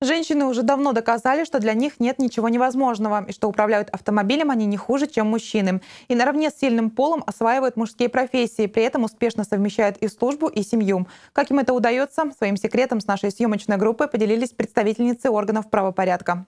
Женщины уже давно доказали, что для них нет ничего невозможного, и что управляют автомобилем они не хуже, чем мужчины. И наравне с сильным полом осваивают мужские профессии, при этом успешно совмещают и службу, и семью. Как им это удается, своим секретом с нашей съемочной группой поделились представительницы органов правопорядка.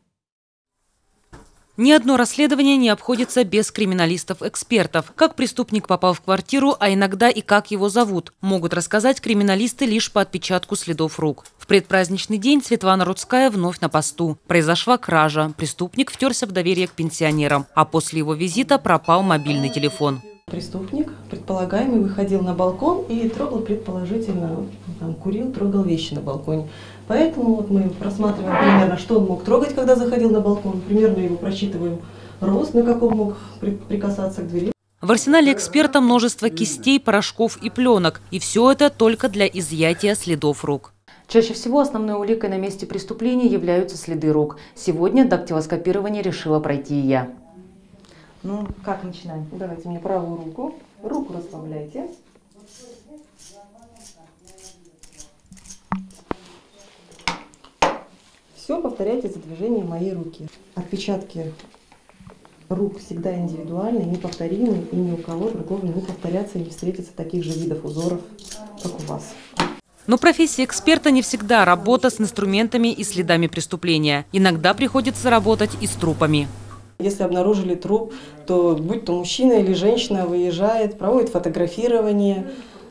Ни одно расследование не обходится без криминалистов-экспертов. Как преступник попал в квартиру, а иногда и как его зовут, могут рассказать криминалисты лишь по отпечатку следов рук. В предпраздничный день Светлана Рудская вновь на посту. Произошла кража. Преступник втерся в доверие к пенсионерам, а после его визита пропал мобильный телефон. Преступник, предполагаемый, выходил на балкон и трогал, предположительно, там, курил, трогал вещи на балконе. Поэтому вот мы просматриваем примерно, что он мог трогать, когда заходил на балкон, примерно его просчитываем рост, на каком мог прикасаться к двери. В арсенале эксперта множество кистей, порошков и пленок. И все это только для изъятия следов рук. Чаще всего основной уликой на месте преступления являются следы рук. Сегодня дактилоскопирование решила пройти и я. Ну, как начинаем? Давайте мне правую руку. Руку расслабляйте. Все повторяйте за движением моей руки. Отпечатки рук всегда индивидуальны, неповторимы, и ни у кого другого не повторятся и не встретится таких же видов узоров, как у вас. Но профессия эксперта не всегда работа с инструментами и следами преступления. Иногда приходится работать и с трупами. Если обнаружили труп, то будь то мужчина или женщина выезжает, проводит фотографирование,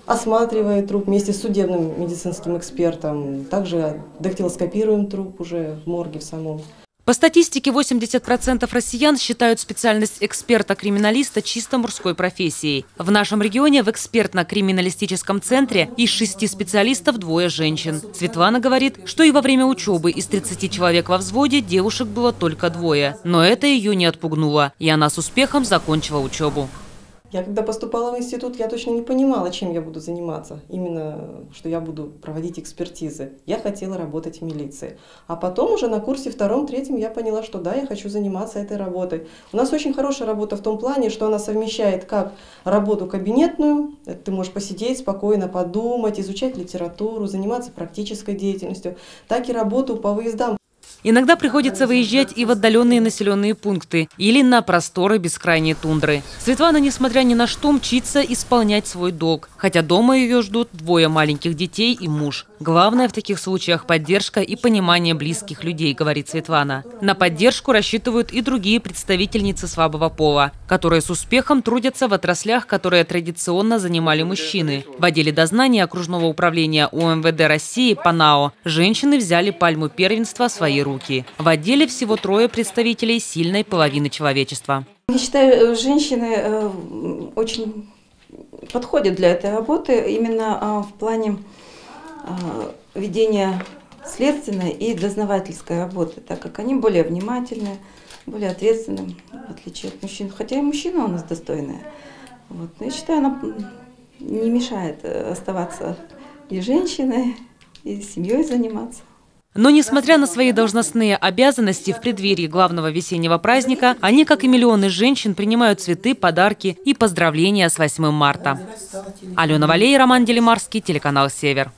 осматривает труп вместе с судебным медицинским экспертом. Также дактилоскопируем труп уже в морге в самом. По статистике, 80% россиян считают специальность эксперта-криминалиста чисто мужской профессией. В нашем регионе в экспертно-криминалистическом центре из шести специалистов двое женщин. Светлана говорит, что и во время учебы из 30 человек во взводе девушек было только двое. Но это ее не отпугнуло, и она с успехом закончила учебу. Я когда поступала в институт, я точно не понимала, чем я буду заниматься. Именно, что я буду проводить экспертизы. Я хотела работать в милиции. А потом уже на курсе втором-третьем я поняла, что да, я хочу заниматься этой работой. У нас очень хорошая работа в том плане, что она совмещает как работу кабинетную, ты можешь посидеть спокойно, подумать, изучать литературу, заниматься практической деятельностью, так и работу по выездам. Иногда приходится выезжать и в отдаленные населенные пункты или на просторы бескрайней тундры. Светлана, несмотря ни на что, мчится исполнять свой долг. Хотя дома ее ждут двое маленьких детей и муж. Главное в таких случаях поддержка и понимание близких людей, говорит Светлана. На поддержку рассчитывают и другие представительницы слабого пола, которые с успехом трудятся в отраслях, которые традиционно занимали мужчины. В отделе дознания окружного управления УМВД России ПАНАО женщины взяли пальму первенства в свои руки руки. В отделе всего трое представителей сильной половины человечества. Я считаю, э, женщины э, очень подходят для этой работы именно а, в плане а, ведения следственной и дознавательской работы, так как они более внимательны, более ответственны, в отличие от мужчин. Хотя и мужчина у нас достойная. Вот. Но я считаю, она не мешает э, оставаться и женщиной, и семьей заниматься. Но, несмотря на свои должностные обязанности в преддверии главного весеннего праздника, они, как и миллионы женщин, принимают цветы, подарки и поздравления с 8 марта. Алена Валей, Роман Делимарский, телеканал «Север».